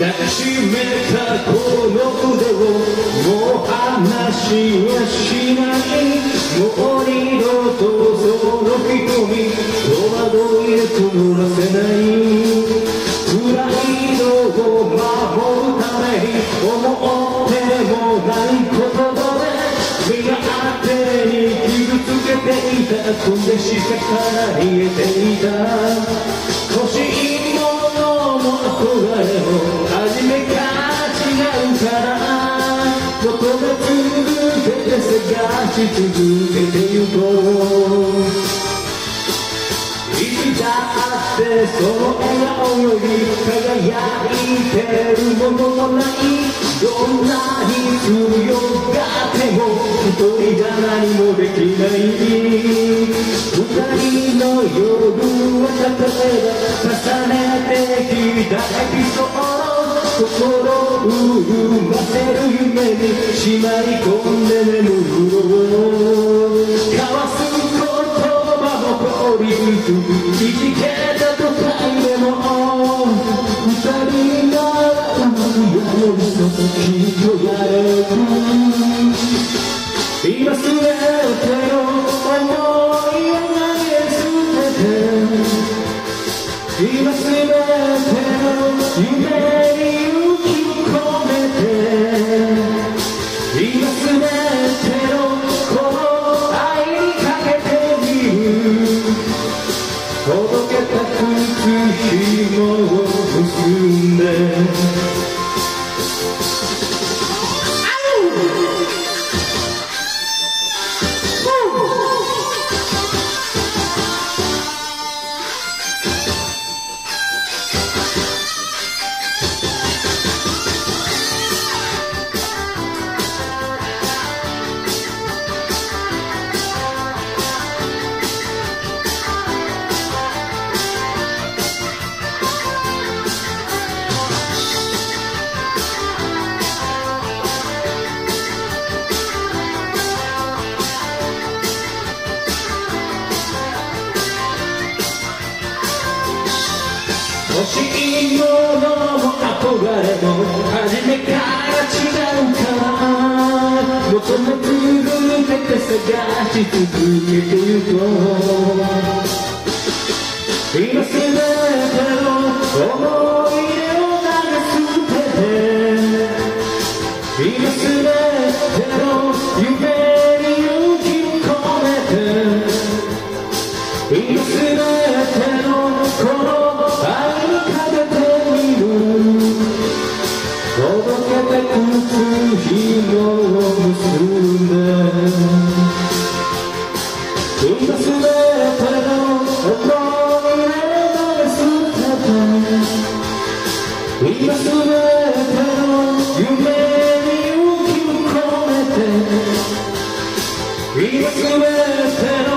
抱きしめたこの腕をもう離しはしないもう二度とその瞳戸惑いで曇らせないプライドを守るために思ってもないことで身があってに傷つけていたこんでしかから言えていた欲しいから求め続けて探し続けてゆこういつだってその笑顔より輝いてるものもないどんなに強がっても一人じゃ何もできない二人の夜は例えば重ねてきたエピソード心を産ませる夢にしまい込んで眠るの交わす言葉も通りつついじけた途端でも二人がうまくやるそのきとやれる今すべての思今すべての夢に浮き込めて欲しいものも憧れも初めから違うから求め続けてて探し続けてゆこう。今すべての思い出を投げ捨てて今すべての夢届けてくつ紐を結んで今すべての思い出を捨てて今すべての夢に勇気を込めて今すべての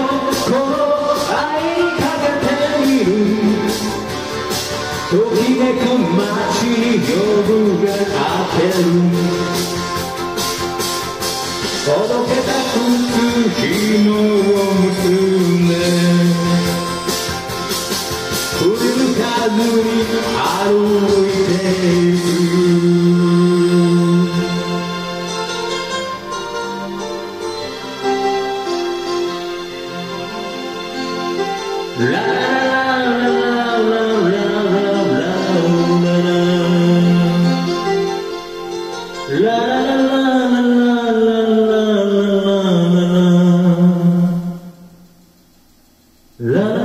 Love.